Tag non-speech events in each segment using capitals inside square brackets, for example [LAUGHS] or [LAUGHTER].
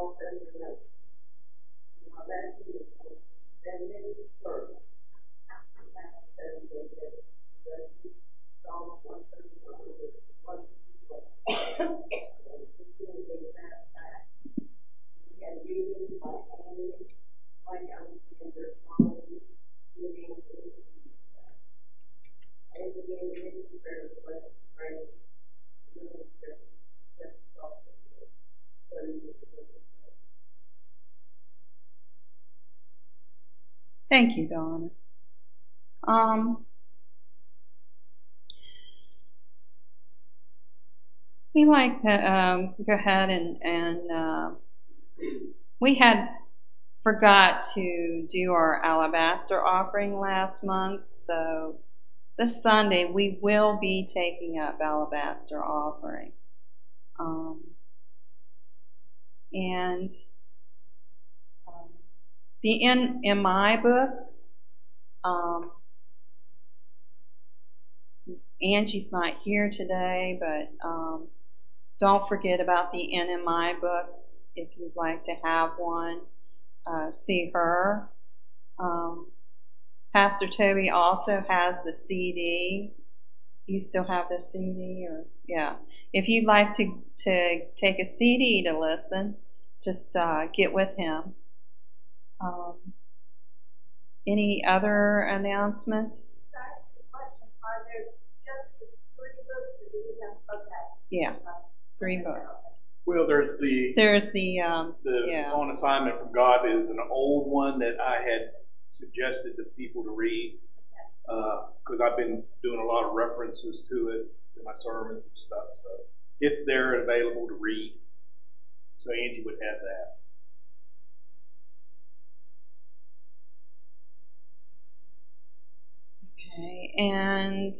care package, also remote. Now, that's the, then they serve. Thank you, Donna. Um, we like to um, go ahead and, and uh, we had forgot to do our alabaster offering last month, so this Sunday we will be taking up alabaster offering. Um, and the NMI books, um, Angie's not here today, but um, don't forget about the NMI books if you'd like to have one. Uh, see her. Um, Pastor Toby also has the CD. You still have the CD, or yeah. If you'd like to to take a CD to listen, just uh, get with him. Um, any other announcements? Yeah, three books. Well, there's the There's the um, the yeah. on assignment from God is an old one that I had suggested to people to read because I've been doing a lot of references to it in my sermons and stuff. So it's there and available to read. So Angie would have that. Okay, and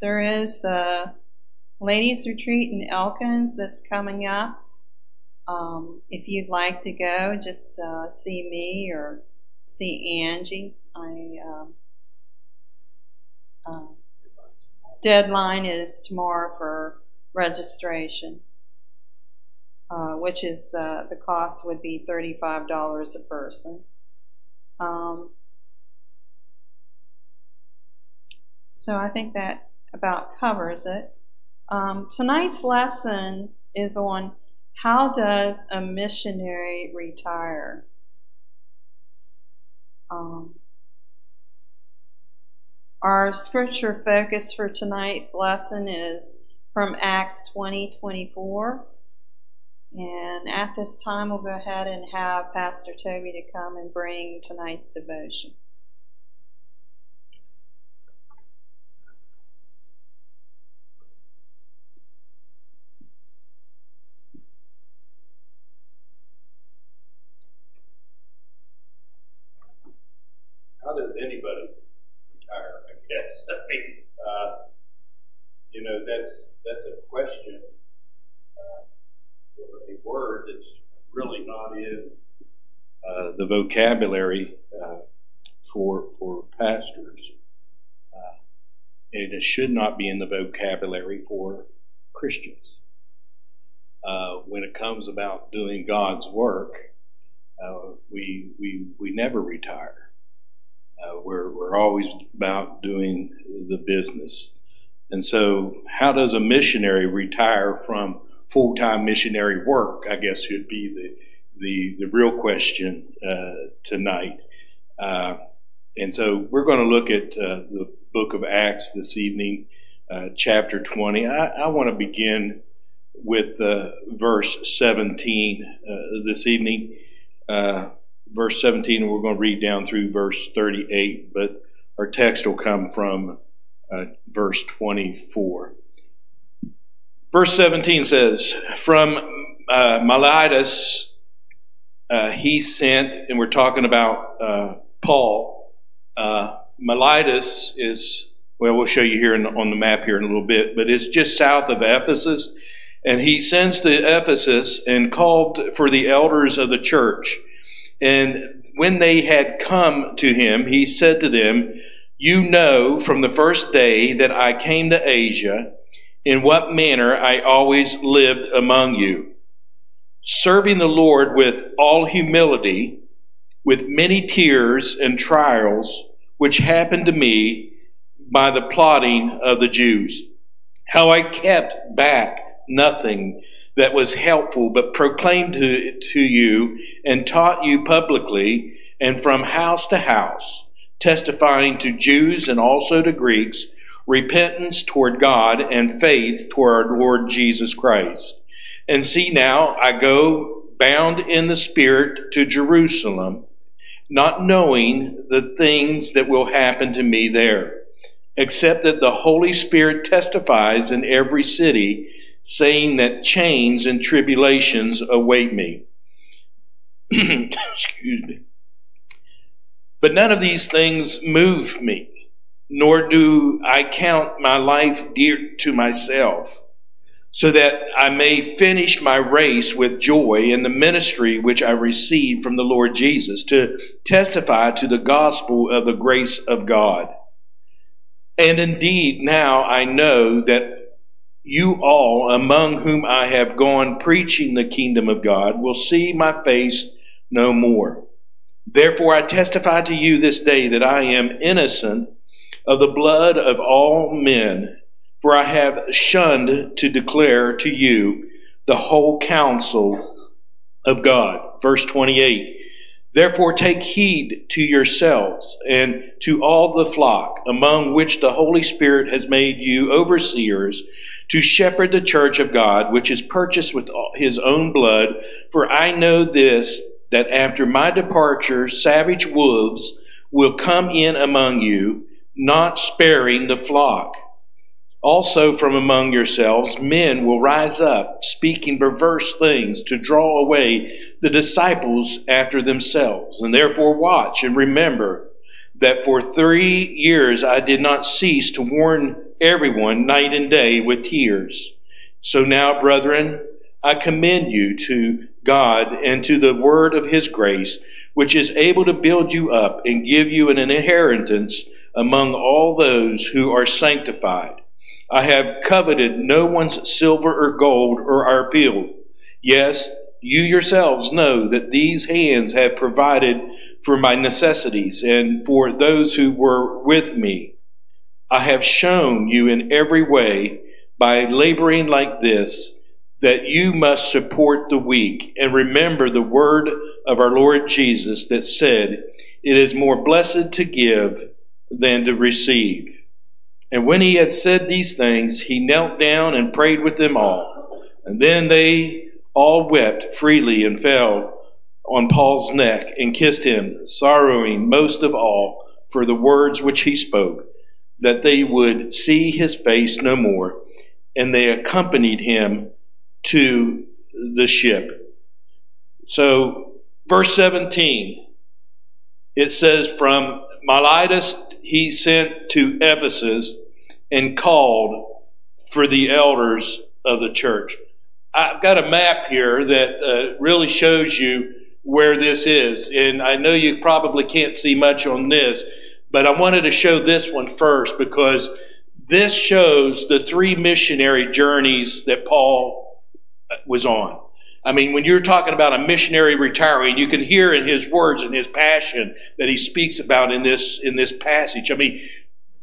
there is the ladies' retreat in Elkins that's coming up. Um, if you'd like to go, just uh, see me or see Angie. I uh, deadline is tomorrow for registration, uh, which is uh, the cost would be thirty-five dollars a person. Um, so I think that about covers it. Um, tonight's lesson is on how does a missionary retire? Um, our scripture focus for tonight's lesson is from Acts 20 24. And at this time, we'll go ahead and have Pastor Toby to come and bring tonight's devotion. How does anybody retire? I guess. [LAUGHS] I mean, uh, you know, that's that's a question uh, or a word that's really not in uh, the vocabulary uh, for for pastors, uh, and it should not be in the vocabulary for Christians. Uh, when it comes about doing God's work, we we we never retire. Uh, we're, we're always about doing the business. And so, how does a missionary retire from full time missionary work? I guess should be the, the, the real question uh, tonight. Uh, and so, we're going to look at uh, the book of Acts this evening, uh, chapter 20. I, I want to begin with uh, verse 17 this evening verse 17, and we're going to read down through verse 38, but our text will come from uh, verse 24. Verse 17 says, From uh, Miletus uh, he sent, and we're talking about uh, Paul. Uh, Miletus is, well, we'll show you here in, on the map here in a little bit, but it's just south of Ephesus. And he sends to Ephesus and called for the elders of the church. And when they had come to him, he said to them, You know from the first day that I came to Asia in what manner I always lived among you, serving the Lord with all humility, with many tears and trials, which happened to me by the plotting of the Jews. How I kept back nothing that was helpful, but proclaimed to, to you and taught you publicly and from house to house, testifying to Jews and also to Greeks repentance toward God and faith toward our Lord Jesus Christ. And see now, I go bound in the Spirit to Jerusalem, not knowing the things that will happen to me there, except that the Holy Spirit testifies in every city, saying that chains and tribulations await me. [CLEARS THROAT] Excuse me. But none of these things move me nor do I count my life dear to myself, so that I may finish my race with joy in the ministry which I received from the Lord Jesus, to testify to the gospel of the grace of God. And indeed, now I know that you all, among whom I have gone preaching the kingdom of God, will see my face no more. Therefore, I testify to you this day that I am innocent of the blood of all men, for I have shunned to declare to you the whole counsel of God. Verse 28. Therefore, take heed to yourselves and to all the flock, among which the Holy Spirit has made you overseers, to shepherd the church of God, which is purchased with his own blood. For I know this, that after my departure, savage wolves will come in among you not sparing the flock. Also, from among yourselves, men will rise up, speaking perverse things to draw away the disciples after themselves. And therefore, watch and remember that for three years I did not cease to warn everyone night and day with tears. So now, brethren, I commend you to God and to the word of his grace, which is able to build you up and give you an inheritance among all those who are sanctified. I have coveted no one's silver or gold or our field. Yes, you yourselves know that these hands have provided for my necessities and for those who were with me. I have shown you in every way by laboring like this that you must support the weak and remember the word of our Lord Jesus that said, It is more blessed to give than to receive. And when he had said these things, he knelt down and prayed with them all. And then they all wept freely and fell on Paul's neck and kissed him, sorrowing most of all for the words which he spoke, that they would see his face no more. And they accompanied him to the ship. So, verse 17, it says, From Miletus he sent to Ephesus and called for the elders of the church. I've got a map here that uh, really shows you where this is. And I know you probably can't see much on this, but I wanted to show this one first because this shows the three missionary journeys that Paul was on. I mean, when you're talking about a missionary retiring, you can hear in his words and his passion that he speaks about in this in this passage. I mean,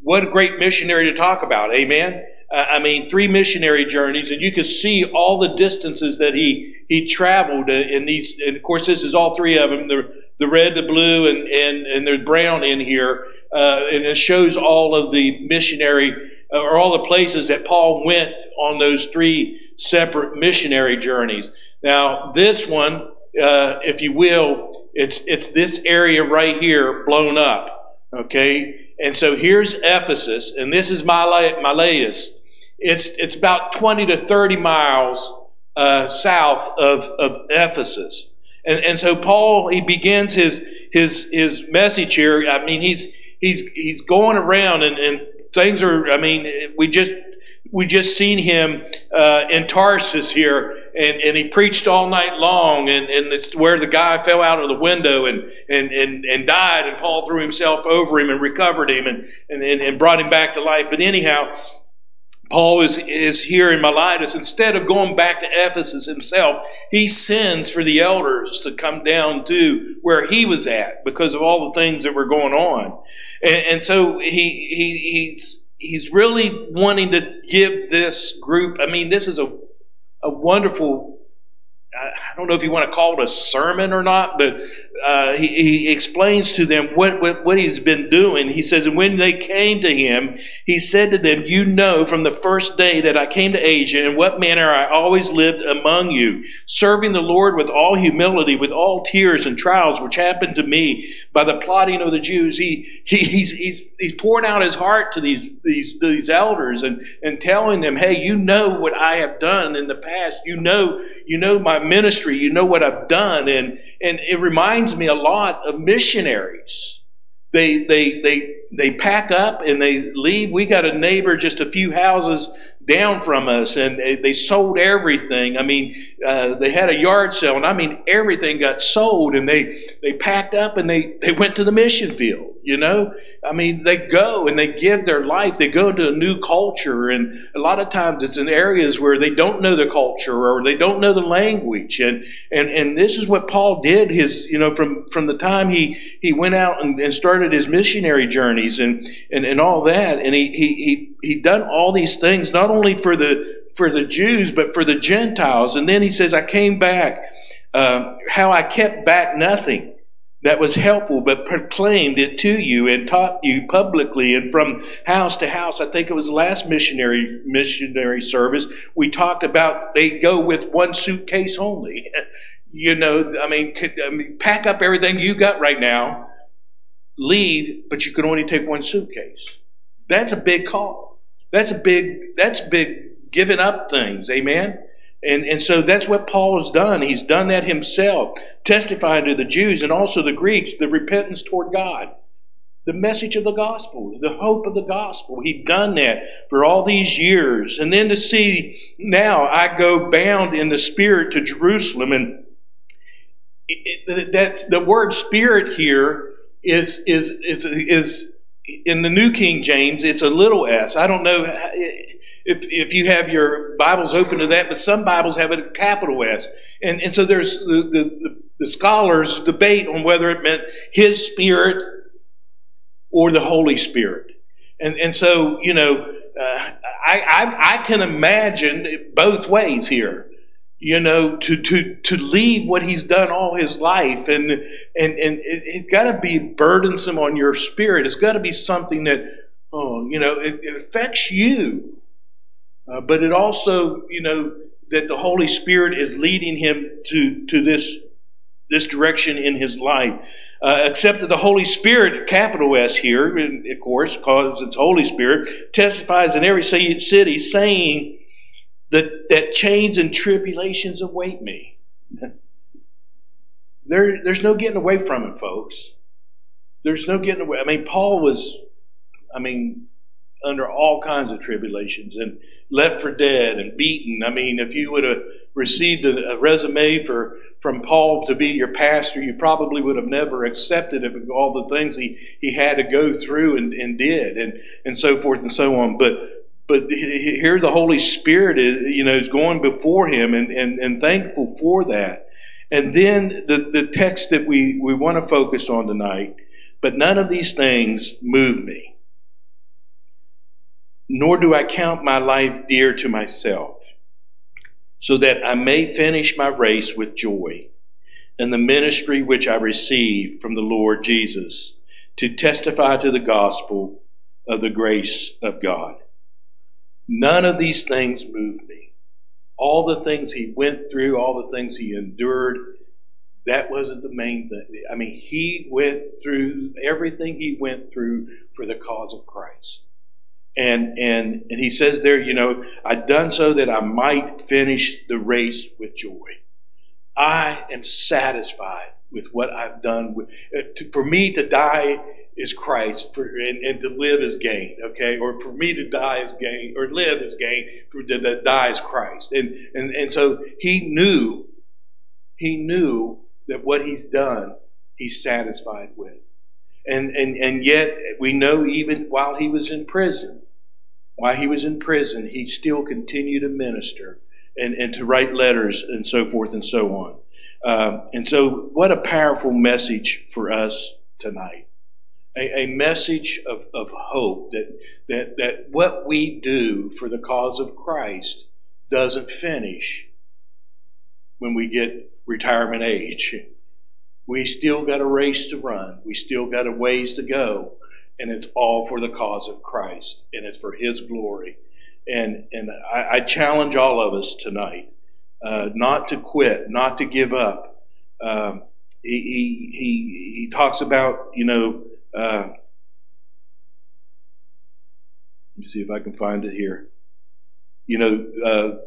what a great missionary to talk about. Amen. Uh, I mean, three missionary journeys, and you can see all the distances that he he traveled in these. And of course, this is all three of them: the the red, the blue, and and and the brown in here, uh, and it shows all of the missionary or all the places that Paul went on those three separate missionary journeys. Now, this one, uh, if you will, it's it's this area right here blown up. Okay, and so here's Ephesus, and this is my Miletus. It's it's about twenty to thirty miles uh, south of of Ephesus, And, and so Paul, he begins his, his, his message here. I mean, he's, he's, he's going around and, and things are, I mean, we just, we just seen him uh, in Tarsus here, and, and he preached all night long, and, and it's where the guy fell out of the window and, and, and, and died, and Paul threw himself over him and recovered him and, and, and brought him back to life. But anyhow, Paul is, is here in Miletus. Instead of going back to Ephesus himself, he sends for the elders to come down to where he was at because of all the things that were going on. And, and so he, he, he's, he's really wanting to give this group, I mean, this is a, a wonderful I don't know if you want to call it a sermon or not, but uh, he, he, explains to them what, what, what, he's been doing. He says, and when they came to him, he said to them, You know from the first day that I came to Asia, in what manner I always lived among you, serving the Lord with all humility, with all tears and trials which happened to me by the plotting of the Jews. He, he he's, he's, he's pouring out his heart to these, these, these elders and, and telling them, Hey, you know what I have done in the past. You know, you know my ministry. You know what I've done. And, and it reminds me a lot of missionaries. They, they, they, they pack up and they leave. We got a neighbor just a few houses down from us and they sold everything. I mean, uh, they had a yard sale and I mean, everything got sold and they, they packed up and they, they went to the mission field, you know? I mean, they go and they give their life. They go into a new culture and a lot of times it's in areas where they don't know the culture or they don't know the language. And, and, and this is what Paul did his, you know, from, from the time he, he went out and, and started his missionary journeys and, and, and all that. And he, he, he he done all these things not only for the for the Jews but for the Gentiles. And then he says, "I came back. Uh, how I kept back nothing." that was helpful, but proclaimed it to you and taught you publicly and from house to house. I think it was last missionary missionary service we talked about. They go with one suitcase only. [LAUGHS] you know, I mean, could, I mean, pack up everything you got right now, leave, but you can only take one suitcase. That's a big call. That's a big, that's big giving up things. Amen. And, and so that's what Paul has done. He's done that himself, testifying to the Jews and also the Greeks the repentance toward God, the message of the gospel, the hope of the gospel. He'd done that for all these years. And then to see now I go bound in the Spirit to Jerusalem. And it, it, that the word Spirit here is, is, is, is in the New King James, it's a little s. I don't know if, if you have your Bibles open to that, but some Bibles have a capital S. And, and so there's the, the, the scholars debate on whether it meant His Spirit or the Holy Spirit. And, and so, you know, uh, I, I, I can imagine both ways here you know, to, to, to leave what he's done all his life. And, and, and it, has got to be burdensome on your spirit. It's got to be something that, oh, you know, it, it affects you. Uh, but it also, you know, that the Holy Spirit is leading him to, to this, this direction in his life. Uh, except that the Holy Spirit, capital S here, of course, because it's Holy Spirit, testifies in every city, saying, that, that chains and tribulations await me. there, there's no getting away from it, folks. There's no getting away. I mean, Paul was, I mean, under all kinds of tribulations and left for dead and beaten. I mean, if you would have received a, a, resume for from Paul to be your pastor, you probably would have never accepted it all the things he, he had to go through and, and did and, and so forth and so on. But but here the Holy Spirit is, you know, is going before him and, and, and thankful for that. And then the, the text that we, we want to focus on tonight, but none of these things move me, nor do I count my life dear to myself, so that I may finish my race with joy and the ministry which I received from the Lord Jesus to testify to the gospel of the grace of God. None of these things moved me. All the things he went through, all the things he endured, that wasn't the main thing. I mean, he went through everything he went through for the cause of Christ. And and and he says there, you know, I've done so that I might finish the race with joy. I am satisfied with what I've done. Uh, for me to die is Christ, for, and, and, to live is gain. Okay, or for me to die is gain, or live is gain. For to, to die is Christ, and and and so he knew, he knew that what he's done, he's satisfied with, and and and yet we know even while he was in prison, while he was in prison, he still continued to minister and and to write letters and so forth and so on. Uh, and so, what a powerful message for us tonight a, a message of, of hope that, that, that what we do for the cause of Christ doesn't finish when we get retirement age. We still got a race to run. We still got a ways to go. And it's all for the cause of Christ. And it's for His glory. And, and I, I challenge all of us tonight uh, not to quit, not to give up. Um, he, he, he, he talks about, you know, uh, let me see if I can find it here. You know, uh,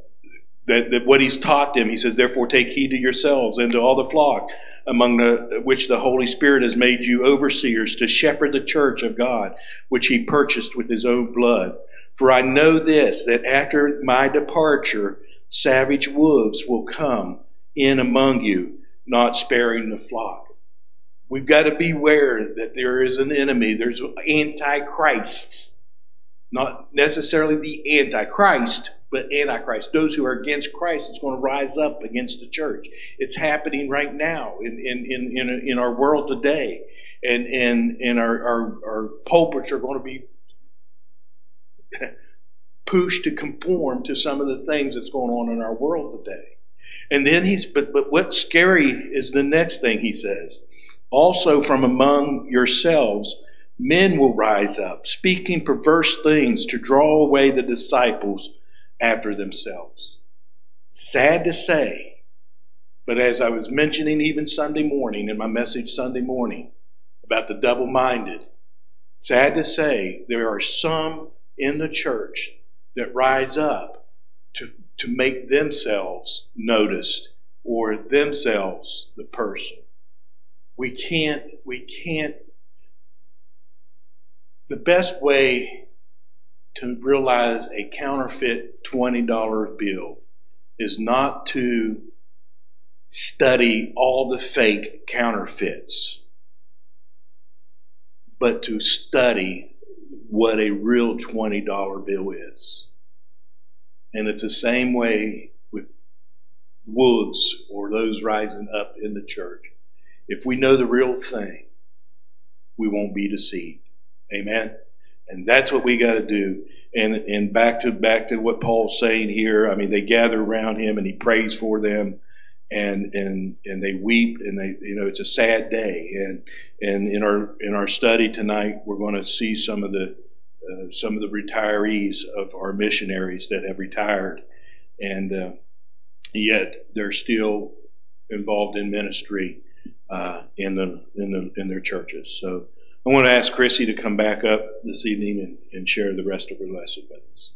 that, that what he's taught them, he says, therefore take heed to yourselves and to all the flock among the, which the Holy Spirit has made you overseers to shepherd the church of God, which he purchased with his own blood. For I know this, that after my departure, savage wolves will come in among you, not sparing the flock. We've got to beware that there is an enemy. There's antichrists. Not necessarily the antichrist, but antichrist. Those who are against Christ it's going to rise up against the church. It's happening right now in, in, in, in, in our world today. And, and, and our, our, our pulpits are going to be pushed to conform to some of the things that's going on in our world today. And then he's, but, but what's scary is the next thing he says. Also, from among yourselves, men will rise up, speaking perverse things to draw away the disciples after themselves. Sad to say, but as I was mentioning even Sunday morning in my message Sunday morning about the double minded, sad to say, there are some in the church that rise up to, to make themselves noticed or themselves the person. We can't, we can't. The best way to realize a counterfeit $20 bill is not to study all the fake counterfeits, but to study what a real $20 bill is. And it's the same way with wolves or those rising up in the church. If we know the real thing, we won't be deceived. Amen. And that's what we got to do. And and back to back to what Paul's saying here. I mean, they gather around him and he prays for them, and and and they weep and they you know it's a sad day. And and in our in our study tonight, we're going to see some of the uh, some of the retirees of our missionaries that have retired, and uh, yet they're still involved in ministry uh, in the in the in their churches. So I want to ask Chrissy to come back up this evening and, and share the rest of her lesson with us.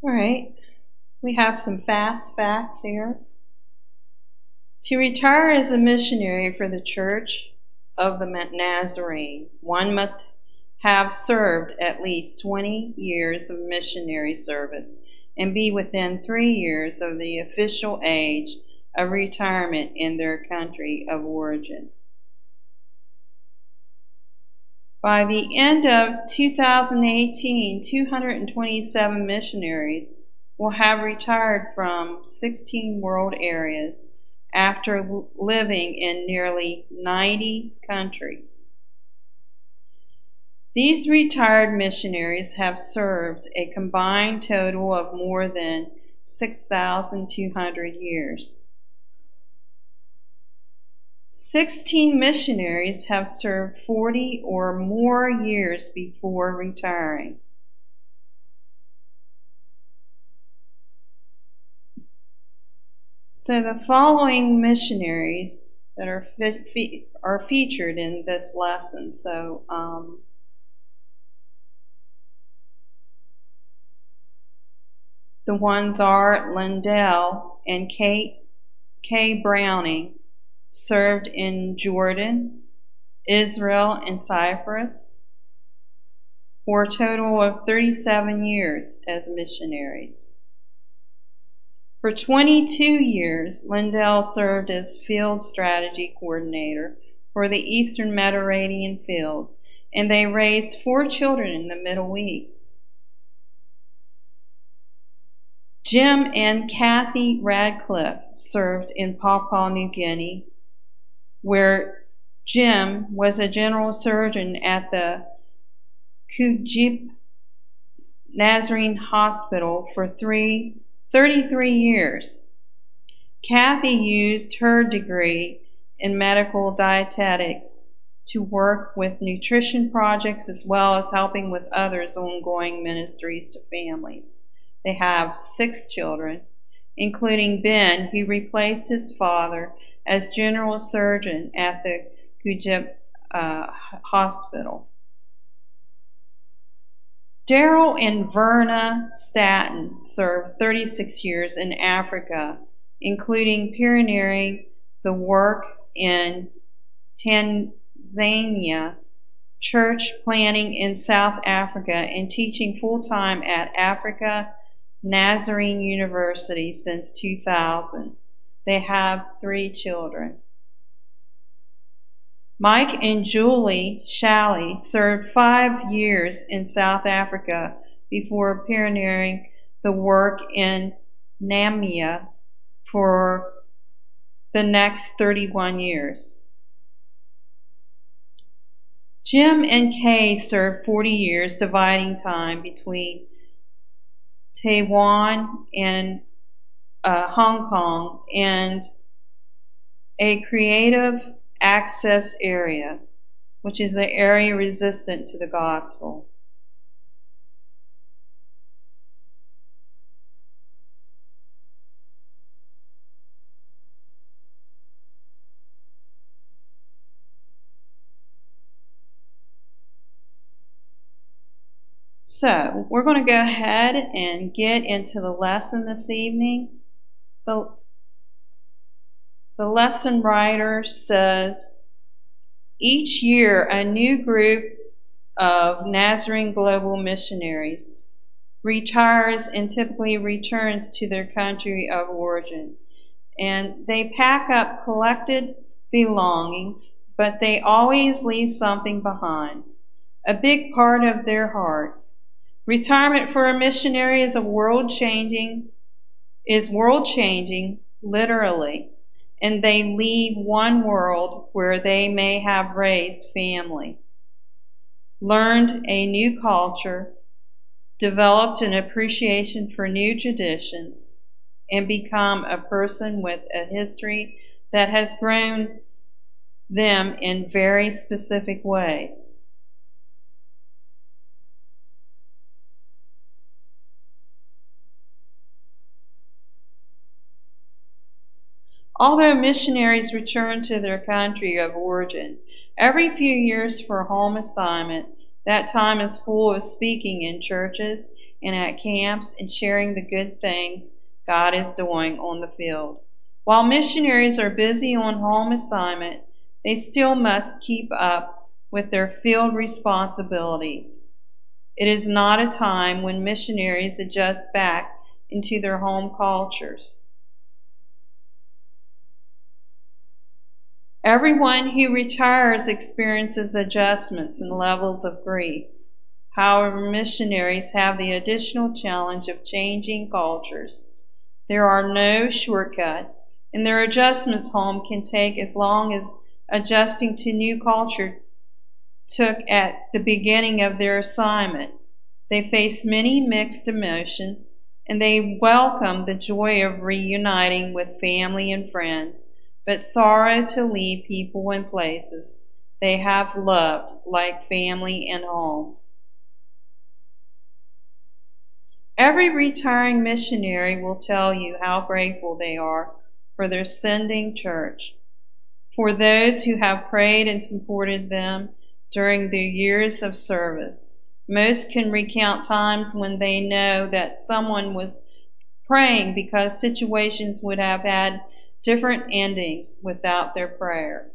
All right, we have some fast facts here. To retire as a missionary for the Church of the Nazarene, one must have served at least 20 years of missionary service and be within three years of the official age of retirement in their country of origin. By the end of 2018, 227 missionaries will have retired from 16 world areas after living in nearly 90 countries. These retired missionaries have served a combined total of more than 6,200 years. 16 missionaries have served 40 or more years before retiring. So the following missionaries that are are featured in this lesson. So um, the ones are Lindell and Kate K. Browning served in Jordan, Israel, and Cyprus for a total of 37 years as missionaries. For 22 years, Lindell served as field strategy coordinator for the Eastern Mediterranean field, and they raised four children in the Middle East. Jim and Kathy Radcliffe served in Papua New Guinea, where Jim was a general surgeon at the Kudjip Nazarene Hospital for three 33 years. Kathy used her degree in medical dietetics to work with nutrition projects as well as helping with others' ongoing ministries to families. They have six children, including Ben, who replaced his father as general surgeon at the Kudjip uh, Hospital. Daryl and Verna Staton served 36 years in Africa, including pioneering the work in Tanzania, church planning in South Africa, and teaching full time at Africa Nazarene University since 2000. They have three children. Mike and Julie Shalley served five years in South Africa before pioneering the work in Namibia for the next 31 years. Jim and Kay served 40 years, dividing time between Taiwan and uh, Hong Kong and a creative access area, which is an area resistant to the gospel. So, we're going to go ahead and get into the lesson this evening. The the lesson writer says each year a new group of Nazarene Global missionaries retires and typically returns to their country of origin. And they pack up collected belongings, but they always leave something behind, a big part of their heart. Retirement for a missionary is a world changing, is world changing, literally and they leave one world where they may have raised family, learned a new culture, developed an appreciation for new traditions, and become a person with a history that has grown them in very specific ways. Although missionaries return to their country of origin every few years for home assignment, that time is full of speaking in churches and at camps and sharing the good things God is doing on the field. While missionaries are busy on home assignment, they still must keep up with their field responsibilities. It is not a time when missionaries adjust back into their home cultures. Everyone who retires experiences adjustments and levels of grief. However, missionaries have the additional challenge of changing cultures. There are no shortcuts, and their adjustments home can take as long as adjusting to new culture took at the beginning of their assignment. They face many mixed emotions, and they welcome the joy of reuniting with family and friends but sorrow to leave people and places they have loved like family and home. Every retiring missionary will tell you how grateful they are for their sending church. For those who have prayed and supported them during their years of service, most can recount times when they know that someone was praying because situations would have had different endings without their prayer.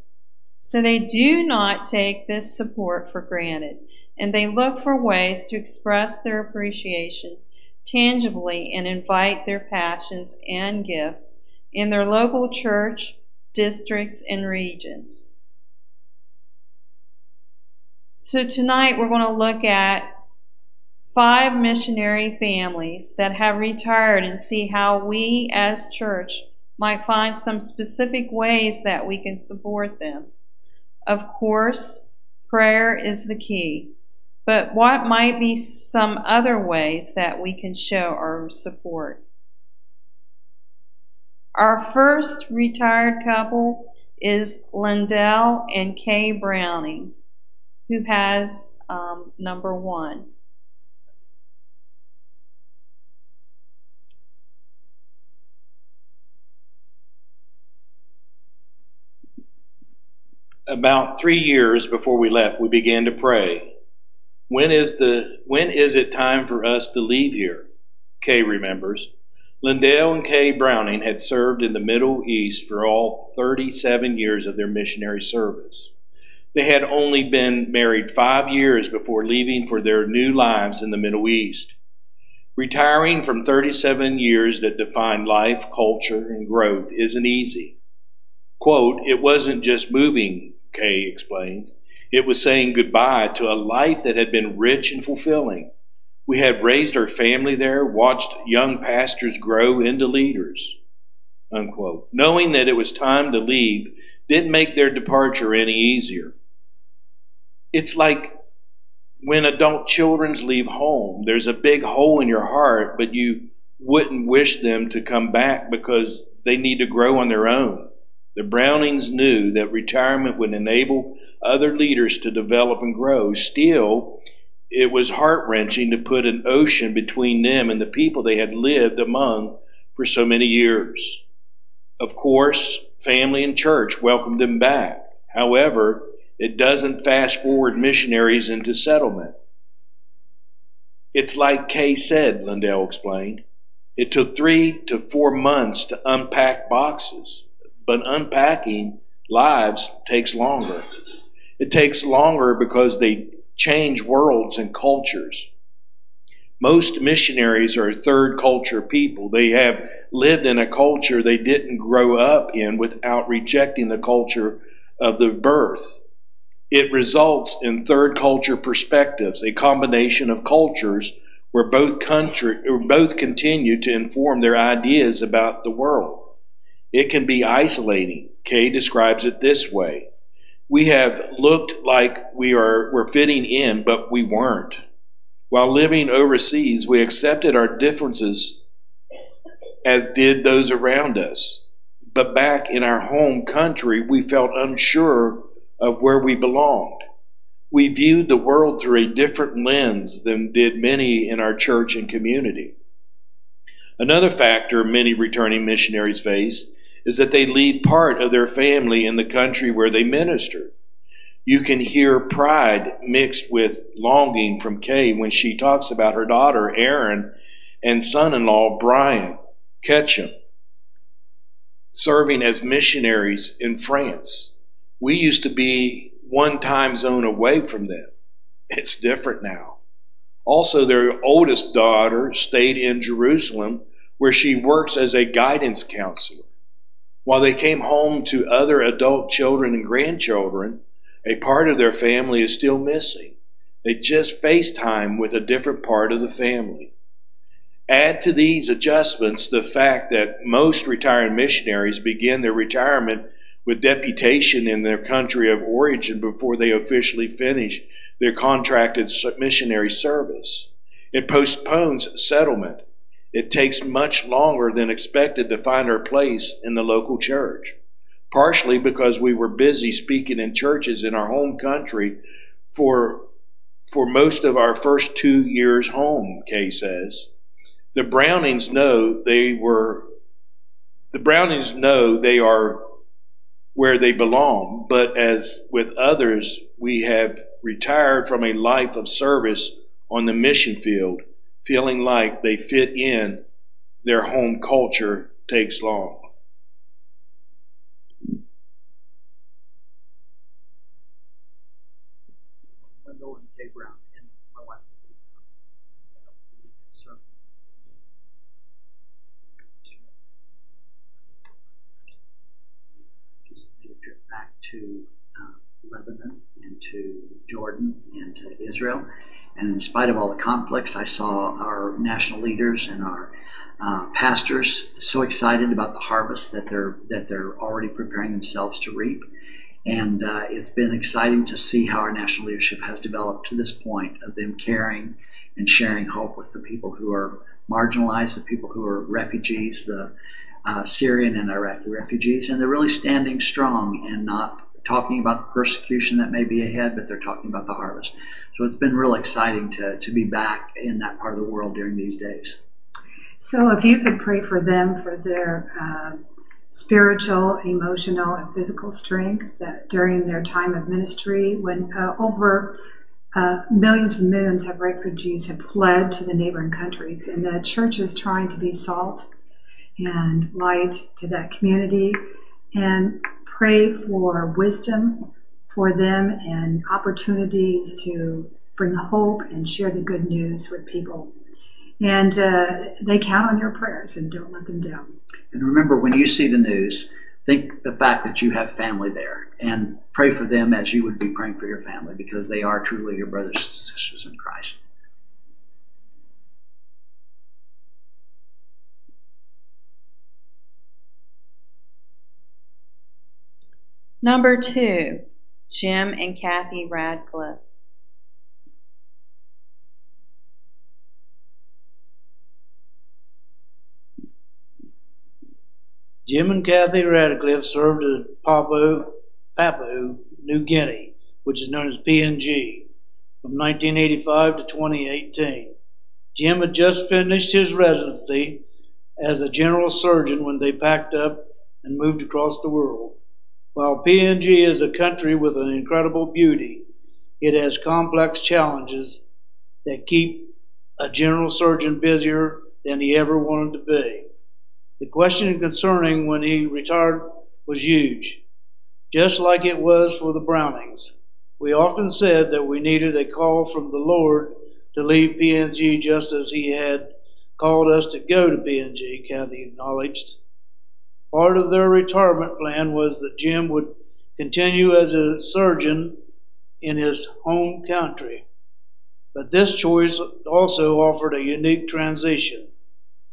So they do not take this support for granted, and they look for ways to express their appreciation tangibly and invite their passions and gifts in their local church, districts, and regions. So tonight we're going to look at five missionary families that have retired and see how we as church might find some specific ways that we can support them. Of course, prayer is the key. But what might be some other ways that we can show our support? Our first retired couple is Lindell and Kay Browning, who has um, number one. About three years before we left, we began to pray. When is the when is it time for us to leave here? Kay remembers. Lindell and Kay Browning had served in the Middle East for all 37 years of their missionary service. They had only been married five years before leaving for their new lives in the Middle East. Retiring from 37 years that defined life, culture, and growth isn't easy. Quote, it wasn't just moving, Kay explains. It was saying goodbye to a life that had been rich and fulfilling. We had raised our family there, watched young pastors grow into leaders. Unquote. Knowing that it was time to leave didn't make their departure any easier. It's like when adult children leave home, there's a big hole in your heart, but you wouldn't wish them to come back because they need to grow on their own. The Brownings knew that retirement would enable other leaders to develop and grow. Still, it was heart wrenching to put an ocean between them and the people they had lived among for so many years. Of course, family and church welcomed them back. However, it doesn't fast forward missionaries into settlement. It's like Kay said, Lindell explained. It took three to four months to unpack boxes but unpacking lives takes longer. It takes longer because they change worlds and cultures. Most missionaries are third culture people. They have lived in a culture they didn't grow up in without rejecting the culture of the birth. It results in third culture perspectives, a combination of cultures where both country both continue to inform their ideas about the world. It can be isolating. Kay describes it this way. We have looked like we are were fitting in, but we weren't. While living overseas, we accepted our differences as did those around us. But back in our home country, we felt unsure of where we belonged. We viewed the world through a different lens than did many in our church and community. Another factor many returning missionaries face is that they lead part of their family in the country where they minister. You can hear pride mixed with longing from Kay when she talks about her daughter, Erin, and son in law, Brian Ketchum, serving as missionaries in France. We used to be one time zone away from them. It's different now. Also, their oldest daughter stayed in Jerusalem, where she works as a guidance counselor. While they came home to other adult children and grandchildren, a part of their family is still missing. They just FaceTime with a different part of the family. Add to these adjustments the fact that most retired missionaries begin their retirement with deputation in their country of origin before they officially finish their contracted missionary service. It postpones settlement it takes much longer than expected to find our place in the local church, partially because we were busy speaking in churches in our home country for, for most of our first two years home, Kay says. The Brownings know they were the Brownings know they are where they belong, but as with others, we have retired from a life of service on the mission field, feeling like they fit in, their home culture takes long. Back to uh, Lebanon and to Jordan and to Israel. And in spite of all the conflicts, I saw our national leaders and our uh, pastors so excited about the harvest that they're that they're already preparing themselves to reap. And uh, it's been exciting to see how our national leadership has developed to this point of them caring and sharing hope with the people who are marginalized, the people who are refugees, the uh, Syrian and Iraqi refugees, and they're really standing strong and not talking about the persecution that may be ahead, but they're talking about the harvest. So it's been real exciting to, to be back in that part of the world during these days. So if you could pray for them for their uh, spiritual, emotional, and physical strength that during their time of ministry, when uh, over uh, millions and millions of refugees have fled to the neighboring countries, and the church is trying to be salt and light to that community, and pray for wisdom for them and opportunities to bring hope and share the good news with people. And uh, they count on your prayers and don't let them down. And remember, when you see the news, think the fact that you have family there and pray for them as you would be praying for your family because they are truly your brothers and sisters in Christ. Number two, Jim and Kathy Radcliffe. Jim and Kathy Radcliffe served as Papua, Papua New Guinea, which is known as PNG, from 1985 to 2018. Jim had just finished his residency as a general surgeon when they packed up and moved across the world. While PNG is a country with an incredible beauty, it has complex challenges that keep a general surgeon busier than he ever wanted to be. The question concerning when he retired was huge, just like it was for the Brownings. We often said that we needed a call from the Lord to leave PNG just as he had called us to go to PNG, Kathy acknowledged. Part of their retirement plan was that Jim would continue as a surgeon in his home country. But this choice also offered a unique transition.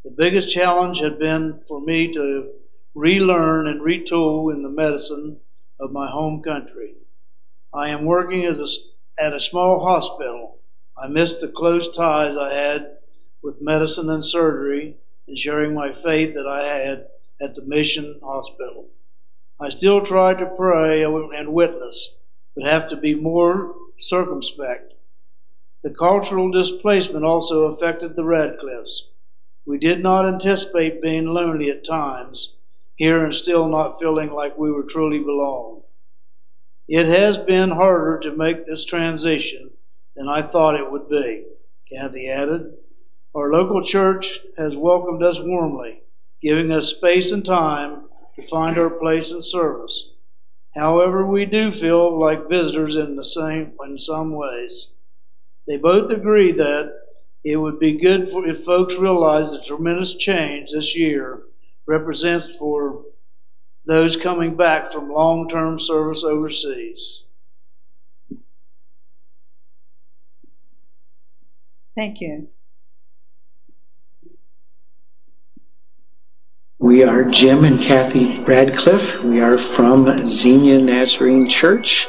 The biggest challenge had been for me to relearn and retool in the medicine of my home country. I am working as a, at a small hospital. I miss the close ties I had with medicine and surgery and sharing my faith that I had at the mission hospital. I still try to pray and witness, but have to be more circumspect. The cultural displacement also affected the Radcliffes. We did not anticipate being lonely at times, here and still not feeling like we were truly belonged. It has been harder to make this transition than I thought it would be, Kathy added. Our local church has welcomed us warmly, giving us space and time to find our place in service. However, we do feel like visitors in the same in some ways. They both agree that it would be good for, if folks realize the tremendous change this year represents for those coming back from long term service overseas. Thank you. We are Jim and Kathy Radcliffe. We are from Xenia Nazarene Church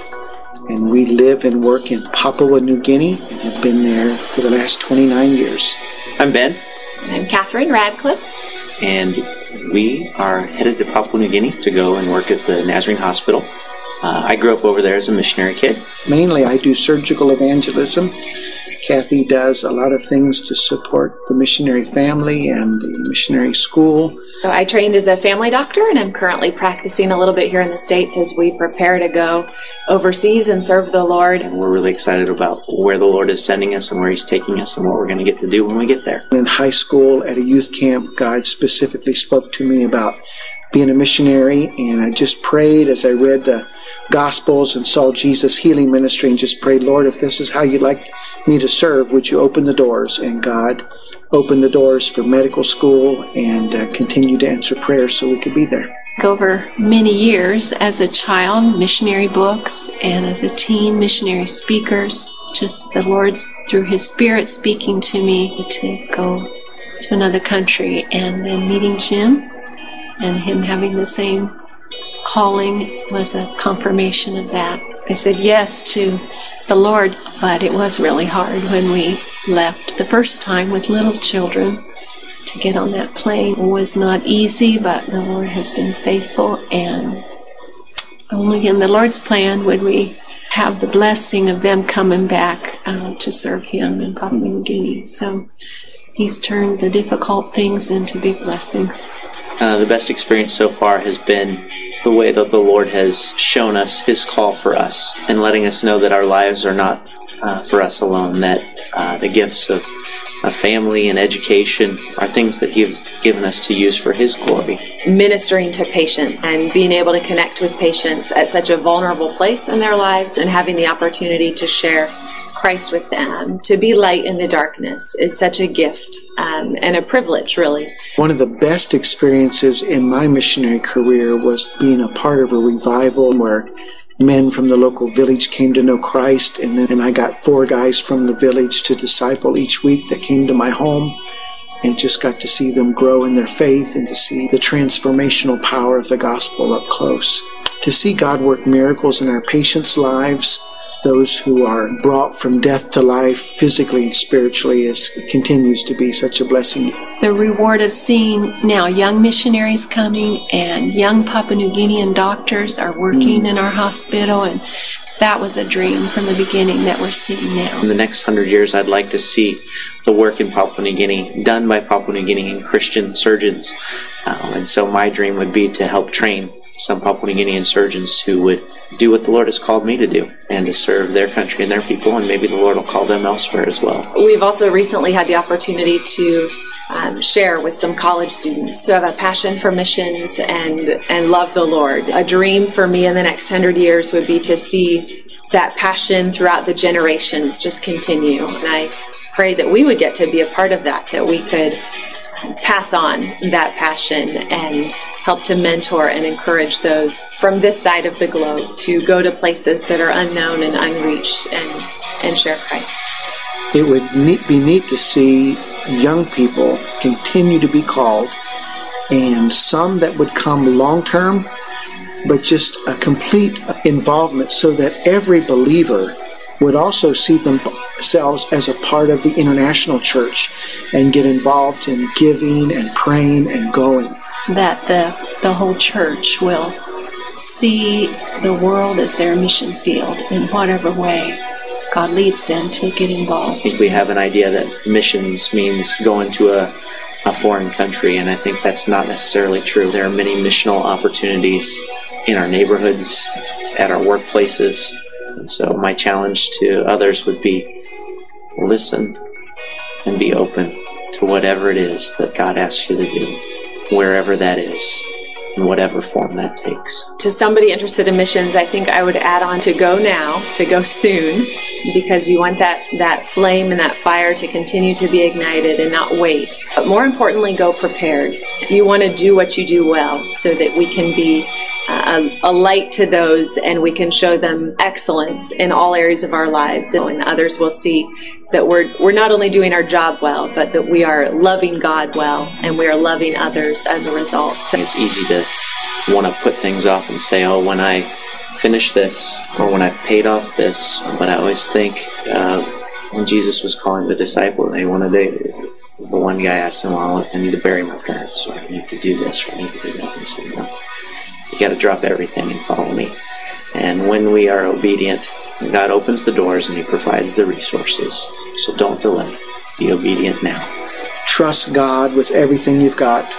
and we live and work in Papua New Guinea and have been there for the last 29 years. I'm Ben. I'm Catherine Radcliffe. And we are headed to Papua New Guinea to go and work at the Nazarene Hospital. Uh, I grew up over there as a missionary kid. Mainly, I do surgical evangelism, Kathy does a lot of things to support the missionary family and the missionary school. So I trained as a family doctor and I'm currently practicing a little bit here in the States as we prepare to go overseas and serve the Lord. And we're really excited about where the Lord is sending us and where He's taking us and what we're going to get to do when we get there. In high school at a youth camp, God specifically spoke to me about being a missionary, and I just prayed as I read the Gospels and saw Jesus' healing ministry and just prayed, Lord, if this is how you'd like me to serve, would you open the doors? And God opened the doors for medical school and uh, continued to answer prayers so we could be there. Over many years as a child, missionary books, and as a teen, missionary speakers. Just the Lord's, through His Spirit, speaking to me to go to another country, and then meeting Jim and him having the same calling was a confirmation of that. I said yes to the Lord, but it was really hard when we left the first time with little children to get on that plane. It was not easy, but the Lord has been faithful, and only in the Lord's plan would we have the blessing of them coming back uh, to serve Him in Papua New Guinea. So He's turned the difficult things into big blessings. Uh, the best experience so far has been the way that the Lord has shown us His call for us and letting us know that our lives are not uh, for us alone, that uh, the gifts of a family and education are things that He has given us to use for His glory. Ministering to patients and being able to connect with patients at such a vulnerable place in their lives and having the opportunity to share Christ with them, to be light in the darkness, is such a gift um, and a privilege, really. One of the best experiences in my missionary career was being a part of a revival where men from the local village came to know Christ, and then and I got four guys from the village to disciple each week that came to my home and just got to see them grow in their faith and to see the transformational power of the gospel up close. To see God work miracles in our patients' lives those who are brought from death to life physically and spiritually is continues to be such a blessing. The reward of seeing now young missionaries coming and young Papua New Guinean doctors are working mm. in our hospital and that was a dream from the beginning that we're seeing now. In the next hundred years, I'd like to see the work in Papua New Guinea done by Papua New Guinean Christian surgeons. Um, and so my dream would be to help train some Papua New Guinean surgeons who would do what the Lord has called me to do and to serve their country and their people, and maybe the Lord will call them elsewhere as well. We've also recently had the opportunity to um, share with some college students who have a passion for missions and and love the Lord. A dream for me in the next hundred years would be to see that passion throughout the generations just continue, and I pray that we would get to be a part of that, that we could pass on that passion and help to mentor and encourage those from this side of the globe to go to places that are unknown and unreached and, and share Christ. It would be neat to see young people continue to be called and some that would come long term, but just a complete involvement so that every believer would also see themselves as a part of the international church and get involved in giving and praying and going. That the, the whole church will see the world as their mission field in whatever way God leads them to get involved. I think we have an idea that missions means going to a, a foreign country, and I think that's not necessarily true. There are many missional opportunities in our neighborhoods, at our workplaces, and so my challenge to others would be listen and be open to whatever it is that God asks you to do, wherever that is, in whatever form that takes. To somebody interested in missions, I think I would add on to go now, to go soon, because you want that, that flame and that fire to continue to be ignited and not wait. But more importantly, go prepared. You want to do what you do well so that we can be a, a, light to those and we can show them excellence in all areas of our lives. And others will see that we're we're not only doing our job well but that we are loving God well and we are loving others as a result. So it's easy to want to put things off and say oh when I finish this or when I've paid off this but I always think uh, when Jesus was calling the disciples they wanted to the one guy asked him well I need to bury my parents or I need to do this or I need to do that and he said no you got to drop everything and follow me. And when we are obedient God opens the doors and He provides the resources. So don't delay. Be obedient now. Trust God with everything you've got.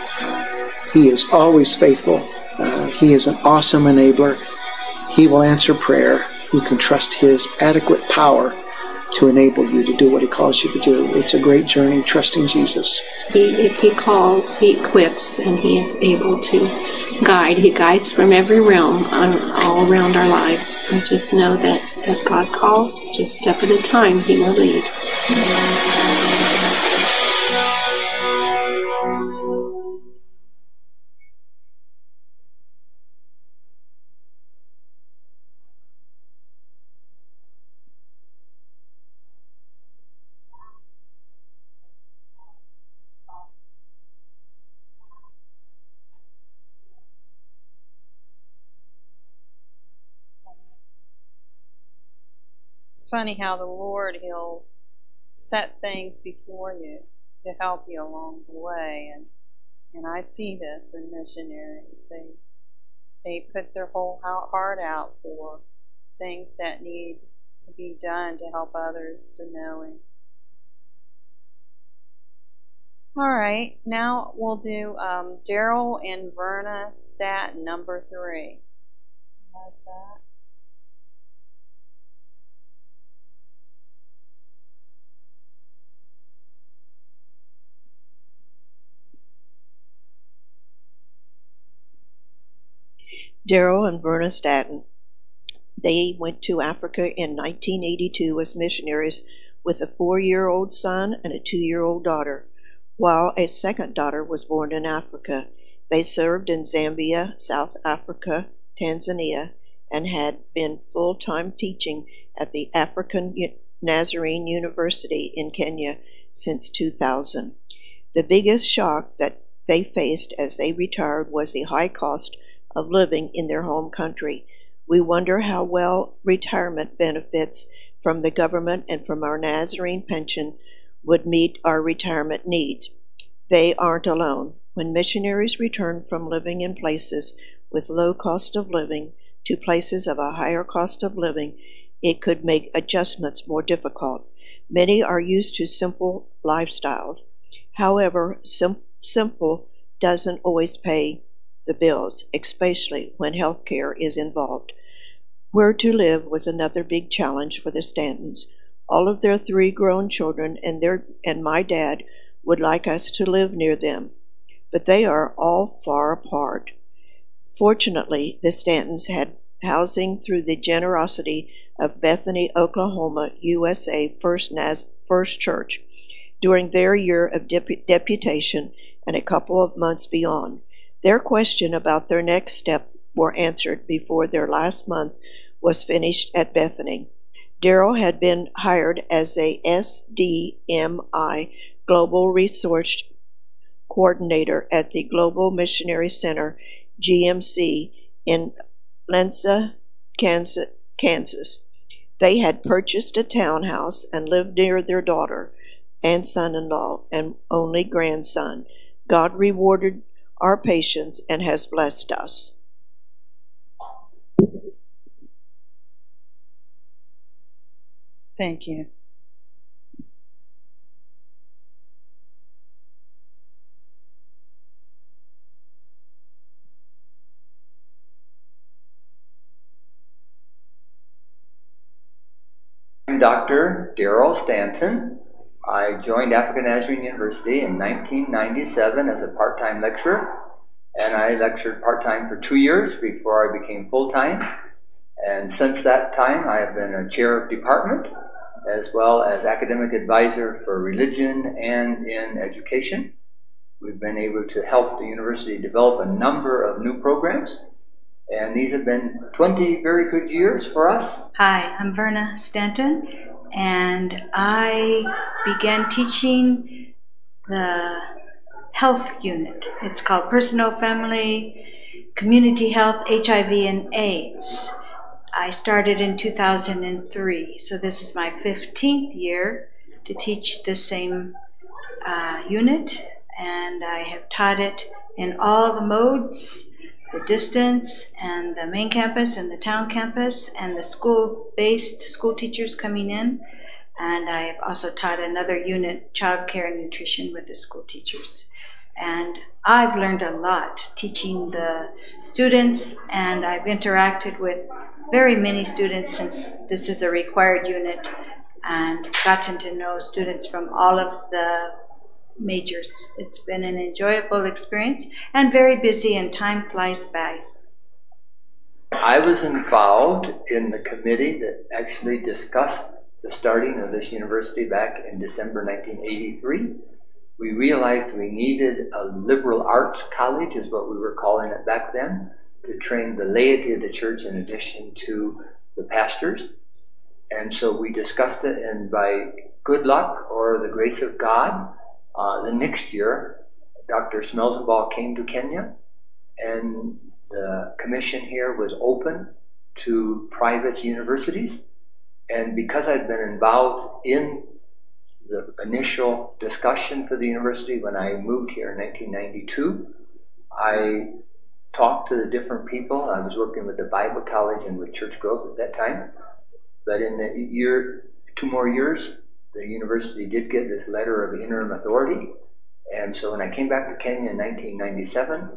He is always faithful. Uh, he is an awesome enabler. He will answer prayer. You can trust His adequate power to enable you to do what He calls you to do. It's a great journey trusting Jesus. He, if He calls, He equips, and He is able to guide. He guides from every realm on, all around our lives. And just know that as God calls, just step at a time, He will lead. Funny how the Lord, He'll set things before you to help you along the way. And, and I see this in missionaries. They, they put their whole heart out for things that need to be done to help others to know Him. All right, now we'll do um, Daryl and Verna stat number three. How's that? Daryl and Verna Stanton. They went to Africa in 1982 as missionaries with a four year old son and a two year old daughter. While a second daughter was born in Africa, they served in Zambia, South Africa, Tanzania, and had been full time teaching at the African Nazarene University in Kenya since 2000. The biggest shock that they faced as they retired was the high cost of living in their home country. We wonder how well retirement benefits from the government and from our Nazarene pension would meet our retirement needs. They aren't alone. When missionaries return from living in places with low cost of living to places of a higher cost of living, it could make adjustments more difficult. Many are used to simple lifestyles. However, sim- simple doesn't always pay the bills, especially when health care is involved. Where to live was another big challenge for the Stantons. All of their three grown children and their and my dad would like us to live near them, but they are all far apart. Fortunately, the Stantons had housing through the generosity of Bethany, Oklahoma, USA First, Naz- First Church during their year of dep- deputation and a couple of months beyond. Their question about their next step were answered before their last month was finished at Bethany. Daryl had been hired as a SDMI Global Resource Coordinator at the Global Missionary Center, GMC, in Lenexa, Kansas. They had purchased a townhouse and lived near their daughter and son in law and only grandson. God rewarded our patience and has blessed us. Thank you. I'm Dr. Daryl Stanton. I joined African Nazarene University in 1997 as a part time lecturer, and I lectured part time for two years before I became full time. And since that time, I have been a chair of department as well as academic advisor for religion and in education. We've been able to help the university develop a number of new programs, and these have been 20 very good years for us. Hi, I'm Verna Stanton, and I began teaching the health unit. It's called Personal Family Community Health, HIV, and AIDS. I started in 2003, so this is my 15th year to teach the same uh, unit, and I have taught it in all the modes the distance and the main campus and the town campus and the school-based school teachers coming in. And I have also taught another unit, child care and nutrition, with the school teachers. And I've learned a lot teaching the students, and I've interacted with very many students since this is a required unit and gotten to know students from all of the majors. It's been an enjoyable experience and very busy, and time flies by. I was involved in the committee that actually discussed the starting of this university back in December 1983. We realized we needed a liberal arts college, is what we were calling it back then, to train the laity of the church in addition to the pastors. And so we discussed it, and by good luck or the grace of God, uh, the next year, Dr. Schmelzenbach came to Kenya, and the commission here was open to private universities. And because I'd been involved in the initial discussion for the university when I moved here in 1992, I talked to the different people. I was working with the Bible College and with Church Growth at that time. But in the year, two more years, the university did get this letter of interim authority. And so when I came back to Kenya in 1997,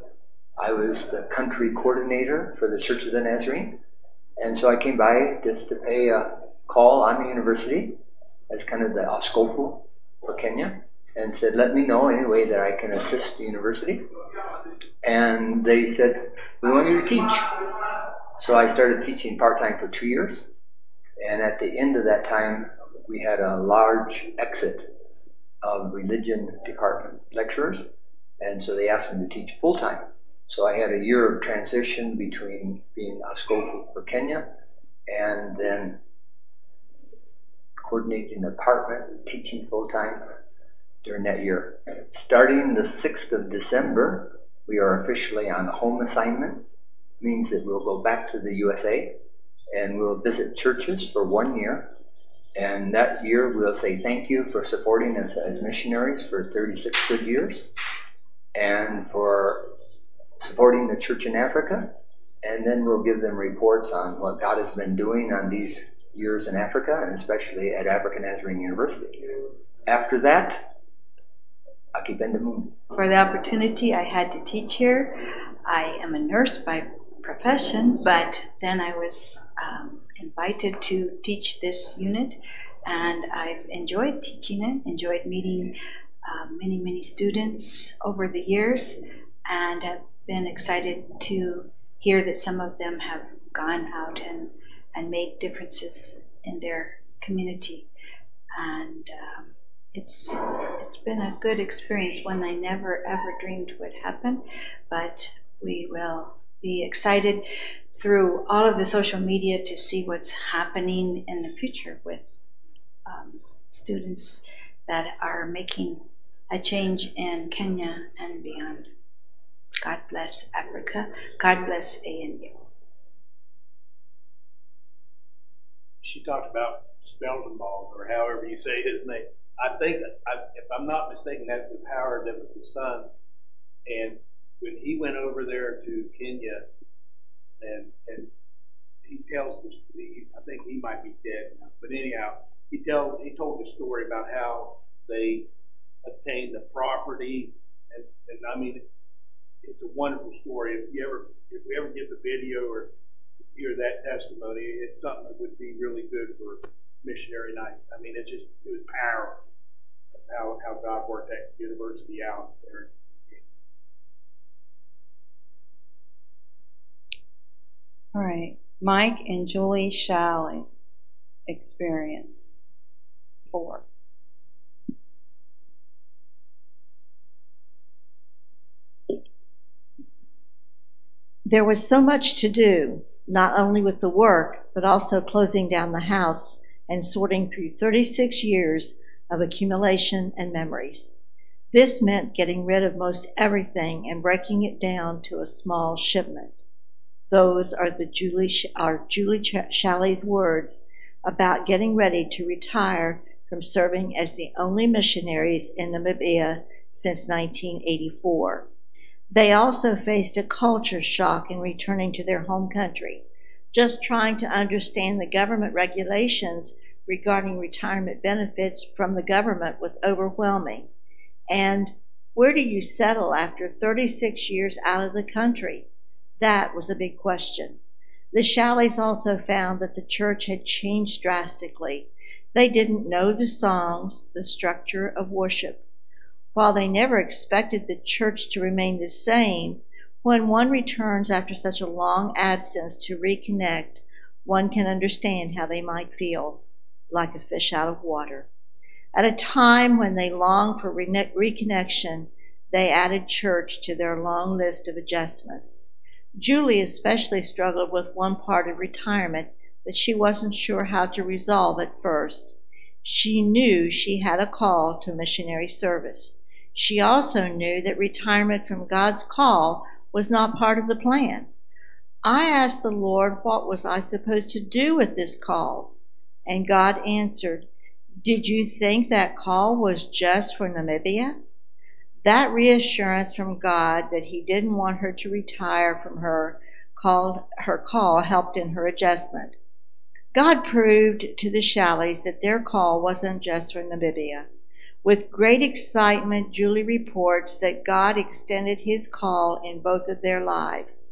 I was the country coordinator for the Church of the Nazarene. And so I came by just to pay a call on the university as kind of the askofu for Kenya and said, let me know any way that I can assist the university. And they said, we want you to teach. So I started teaching part time for two years. And at the end of that time, we had a large exit of religion department lecturers, and so they asked me to teach full time. So I had a year of transition between being a askofu for Kenya and then coordinating the department, teaching full time during that year. Starting the 6th of December, we are officially on home assignment. Means that we'll go back to the USA and we'll visit churches for one year and that year, we'll say thank you for supporting us as missionaries for 36 good years and for supporting the church in Africa. And then we'll give them reports on what God has been doing on these years in Africa, and especially at African Nazarene University. After that, Akibendamun. For the opportunity I had to teach here, I am a nurse by profession, but then I was um, invited to teach this unit, and I've enjoyed teaching it, enjoyed meeting uh, many, many students over the years, and have been excited to hear that some of them have gone out and, and made differences in their community. And um, it's it's been a good experience, one I never ever dreamed would happen, but we will be excited through all of the social media to see what's happening in the future with um, students that are making a change in Kenya and beyond. God bless Africa. God bless ANU. She talked about Speldenball, or however you say his name. I think, I, if I'm not mistaken, that was Howard, that was his son. And when he went over there to Kenya, and and he tells the story. I think he might be dead now, but anyhow, he tell he told the story about how they obtained the property, and and I mean, it's a wonderful story. If you ever if we ever get the video or hear that testimony, it's something that would be really good for missionary night. I mean, it's just it was powerful how how God worked that university out there. All right. Mike and Julie Shalley experience. Four. There was so much to do, not only with the work, but also closing down the house and sorting through 36 years of accumulation and memories. This meant getting rid of most everything and breaking it down to a small shipment. Those are the Julie are Julie Shalley's words about getting ready to retire from serving as the only missionaries in Namibia since 1984. They also faced a culture shock in returning to their home country. Just trying to understand the government regulations regarding retirement benefits from the government was overwhelming. And where do you settle after 36 years out of the country? That was a big question. The Shalleys also found that the church had changed drastically. They didn't know the songs, the structure of worship. While they never expected the church to remain the same, when one returns after such a long absence to reconnect, one can understand how they might feel like a fish out of water. At a time when they longed for reconnection, they added church to their long list of adjustments. Julie especially struggled with one part of retirement that she wasn't sure how to resolve at first. She knew she had a call to missionary service. She also knew that retirement from God's call was not part of the plan. I asked the Lord, What was I supposed to do with this call? And God answered, Did you think that call was just for Namibia? That reassurance from God that He didn't want her to retire from her call, her call helped in her adjustment. God proved to the Shalleys that their call wasn't just for Namibia. With great excitement, Julie reports that God extended his call in both of their lives.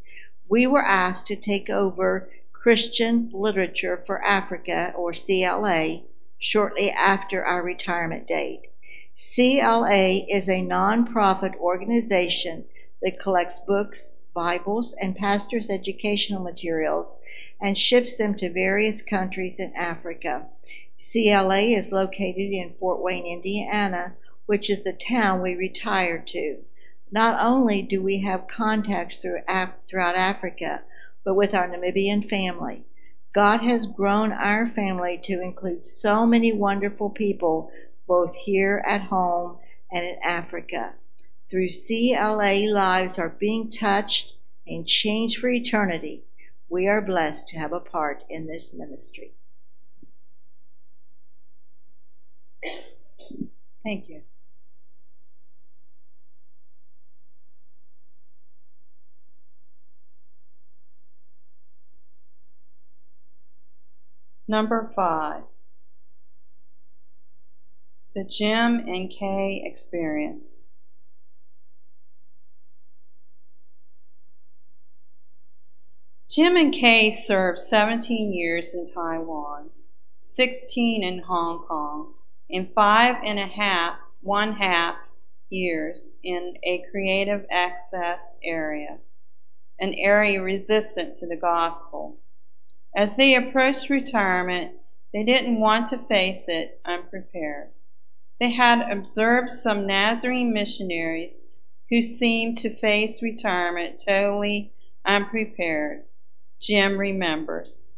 We were asked to take over Christian Literature for Africa, or CLA, shortly after our retirement date. CLA is a nonprofit organization that collects books, Bibles, and pastors' educational materials and ships them to various countries in Africa. CLA is located in Fort Wayne, Indiana, which is the town we retired to. Not only do we have contacts through Af- throughout Africa, but with our Namibian family. God has grown our family to include so many wonderful people both here at home and in Africa. Through CLA, lives are being touched and changed for eternity. We are blessed to have a part in this ministry. Thank you. Number five the Jim and Kay experience. Jim and Kay served 17 years in Taiwan, 16 in Hong Kong, and five and a half, one half years in a creative access area, an area resistant to the gospel. As they approached retirement, they didn't want to face it unprepared. They had observed some Nazarene missionaries who seemed to face retirement totally unprepared. Jim remembers.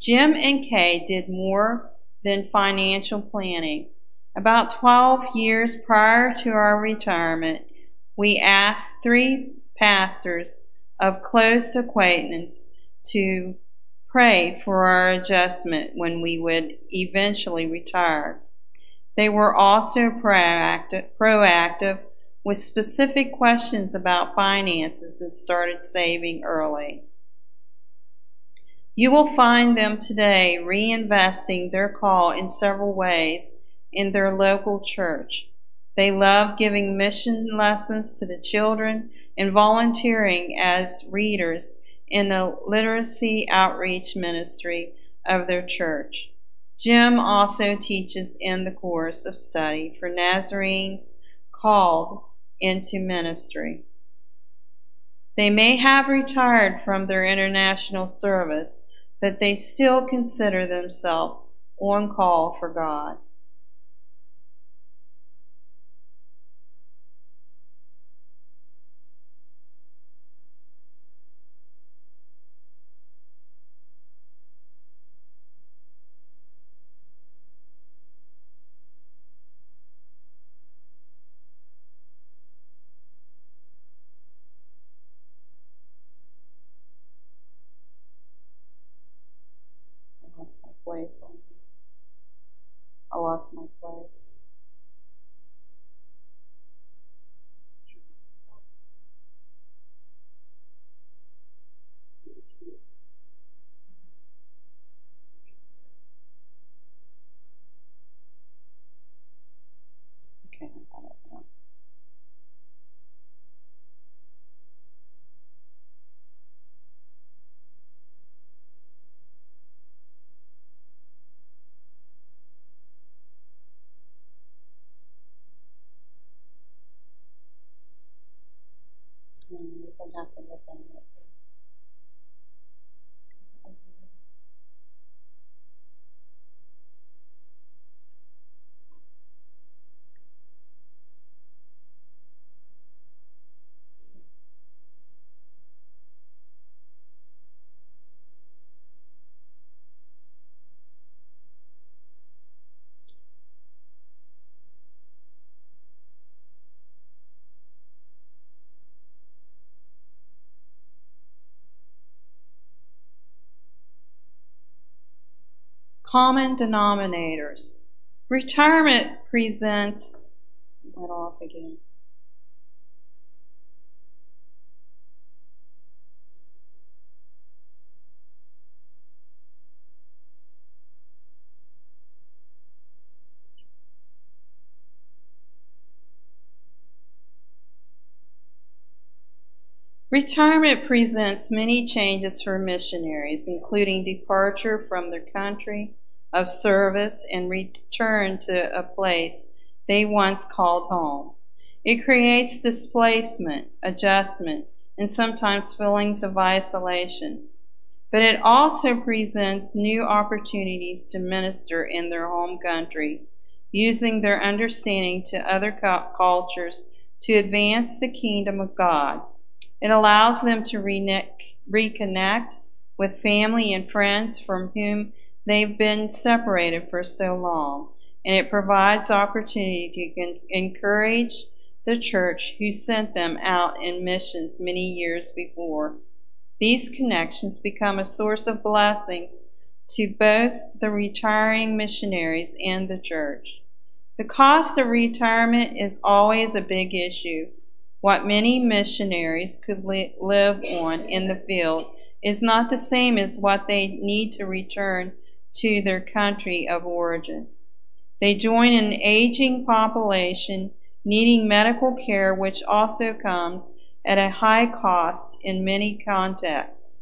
Jim and Kay did more than financial planning. About 12 years prior to our retirement, we asked three pastors of close acquaintance to pray for our adjustment when we would eventually retire. They were also proactive, proactive with specific questions about finances and started saving early. You will find them today reinvesting their call in several ways in their local church. They love giving mission lessons to the children and volunteering as readers in the literacy outreach ministry of their church. Jim also teaches in the course of study for Nazarenes called into ministry. They may have retired from their international service, but they still consider themselves on call for God. Place I lost my place. Common denominators. Retirement presents. Went off again. Retirement presents many changes for missionaries, including departure from their country of service and return to a place they once called home. It creates displacement, adjustment, and sometimes feelings of isolation. But it also presents new opportunities to minister in their home country, using their understanding to other cultures to advance the kingdom of God. It allows them to reconnect with family and friends from whom they've been separated for so long, and it provides opportunity to encourage the church who sent them out in missions many years before. These connections become a source of blessings to both the retiring missionaries and the church. The cost of retirement is always a big issue what many missionaries could li- live on in the field is not the same as what they need to return to their country of origin. They join an aging population needing medical care, which also comes at a high cost in many contexts.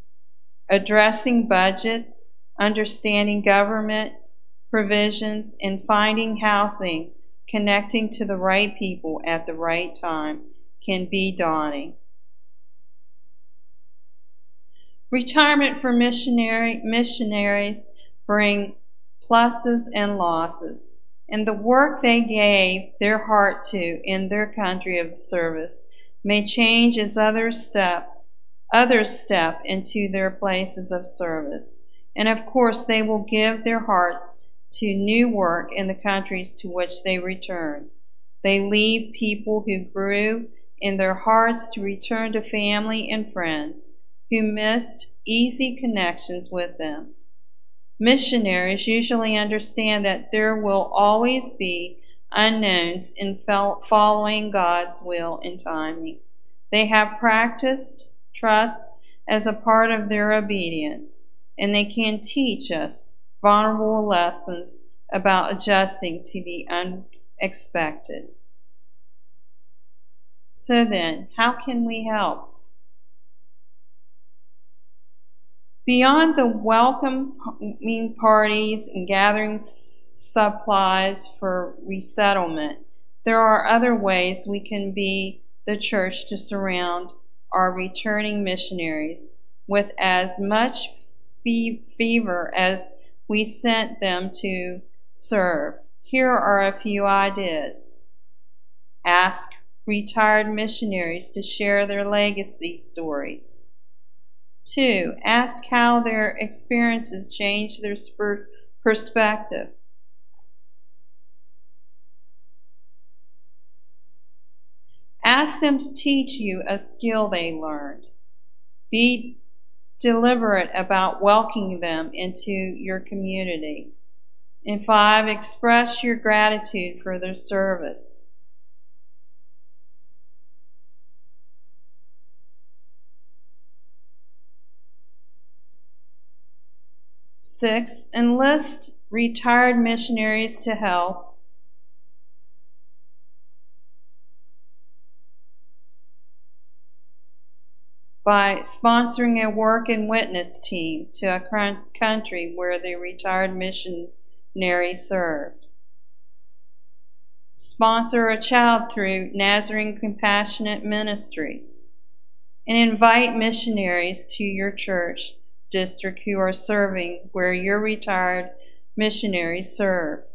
Addressing budget, understanding government provisions, and finding housing connecting to the right people at the right time can be daunting. Retirement for missionary, missionaries bring pluses and losses, and the work they gave their heart to in their country of service may change as others step, others step into their places of service. And of course, they will give their heart to new work in the countries to which they return. They leave people who grew in their hearts to return to family and friends who missed easy connections with them. Missionaries usually understand that there will always be unknowns in following God's will and timing. They have practiced trust as a part of their obedience, and they can teach us vulnerable lessons about adjusting to the unexpected. So then, how can we help? Beyond the welcoming parties and gathering supplies for resettlement, there are other ways we can be the church to surround our returning missionaries with as much fever as we sent them to serve. Here are a few ideas. Ask retired missionaries to share their legacy stories. Two, ask how their experiences changed their perspective. Ask them to teach you a skill they learned. Be deliberate about welcoming them into your community. And five, express your gratitude for their service. Six, enlist retired missionaries to help. By sponsoring a work and witness team to a country where the retired missionary served. Sponsor a child through Nazarene Compassionate Ministries. And invite missionaries to your church district who are serving where your retired missionaries served.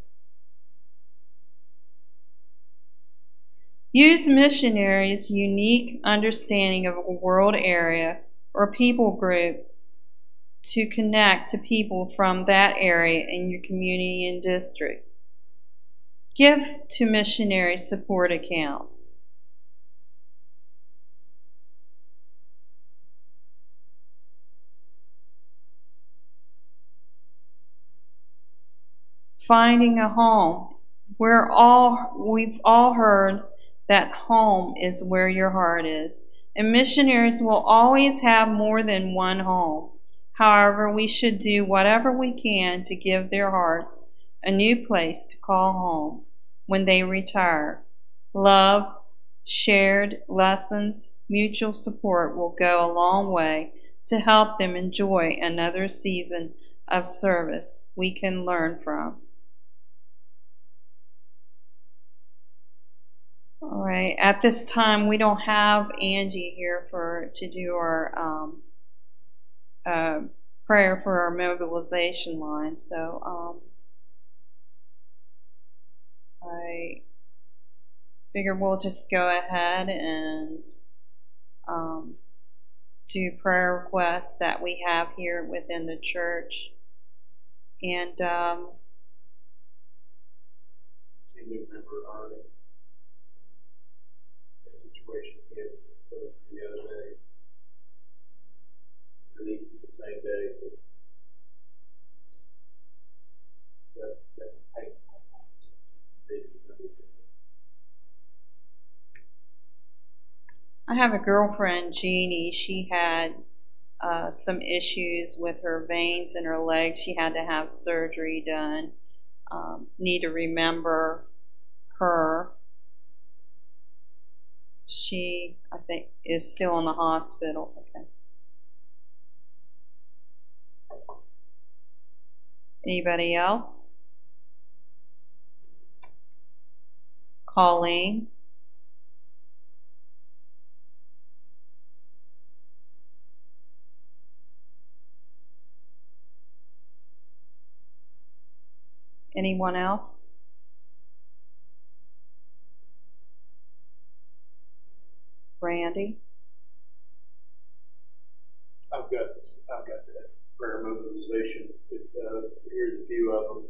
Use missionaries' unique understanding of a world area or people group to connect to people from that area in your community and district. Give to missionary support accounts. Finding a home. We're all we've all heard that home is where your heart is. And missionaries will always have more than one home. However, we should do whatever we can to give their hearts a new place to call home when they retire. Love, shared lessons, mutual support will go a long way to help them enjoy another season of service we can learn from. All right. At this time, we don't have Angie here for to do our um, uh, prayer for our mobilization line. So um, I figure we'll just go ahead and um, do prayer requests that we have here within the church. And um, situation here the other day. Released the same day. But that, that's painful. I have a girlfriend, Jeannie. She had uh, some issues with her veins in her legs. She had to have surgery done. Um, need to remember her she, I think, is still in the hospital. Okay. Anybody else? Colleen? Anyone else? Randy? I've got I've got that prayer mobilization. It, uh, here's a few of them.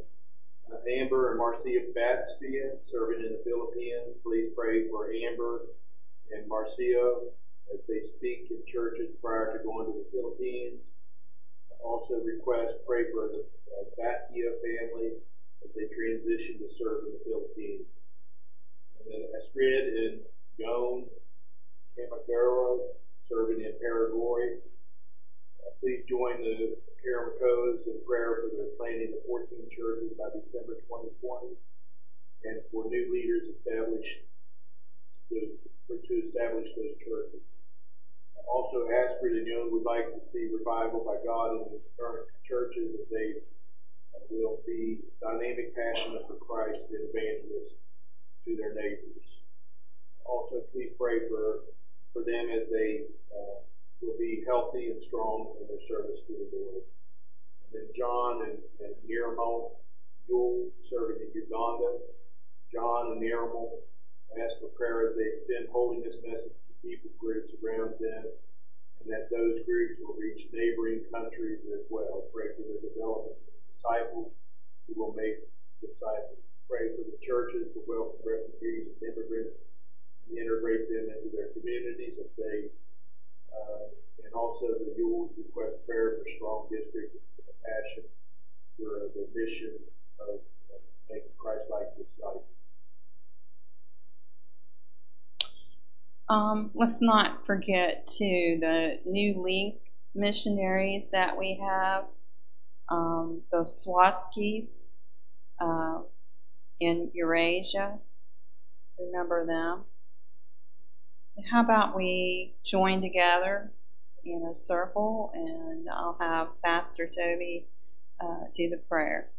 Uh, Amber and Marcia Bastia serving in the Philippines. Please pray for Amber and Marcia as they speak in churches prior to going to the Philippines. Also request pray for the uh, family as they transition to serve in the Philippines. And then Astrid and Joan Camagaro, serving in Paraguay. Uh, please join the Karamikos in prayer for their planning of 14 churches by December 2020 and for new leaders established to, to establish those churches. Also, Astrid and Young would like to see revival by God in the current churches as they will be dynamic, passionate for Christ and evangelists to their neighbors. Also, please pray for for them as they uh, will be healthy and strong in their service to the Lord. And then John and, and Niramo, Yule serving in Uganda. John and Niramo ask for prayer as they extend holiness message to people groups around them, and that those groups will reach neighboring countries as well. Pray for the development disciples who will make disciples. Pray for the churches to welcome refugees and immigrants and integrate them into their communities of faith. Uh, and also the Yules request prayer for strong district of passion for the mission of, of making Christ-like disciples. Um, let's not forget too the new link missionaries that we have, um, those Swatskis uh, in Eurasia. Remember them. How about we join together in a circle and I'll have Pastor Toby uh, do the prayer.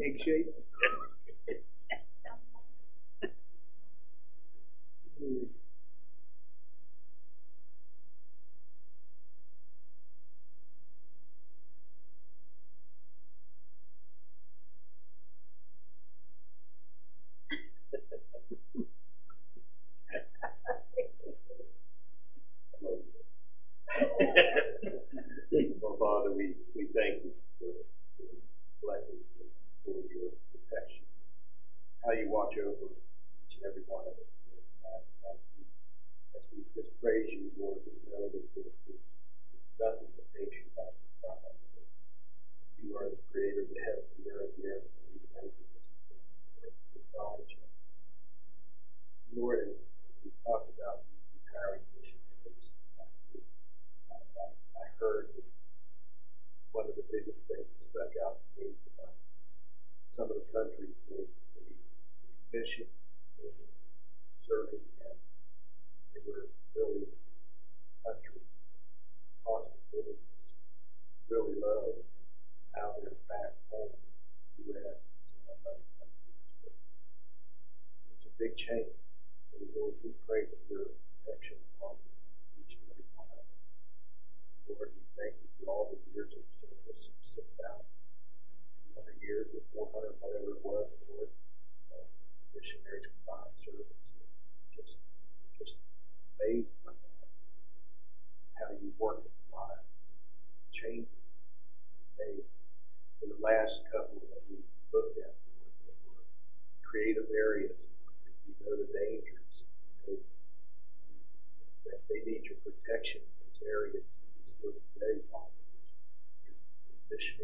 egg shape. Well, Father, we, we thank you. how you watch over each and every one of us. As we, as we just praise you, Lord, we know that there's nothing that takes you back from us. You are the creator change. So Lord, we pray fish.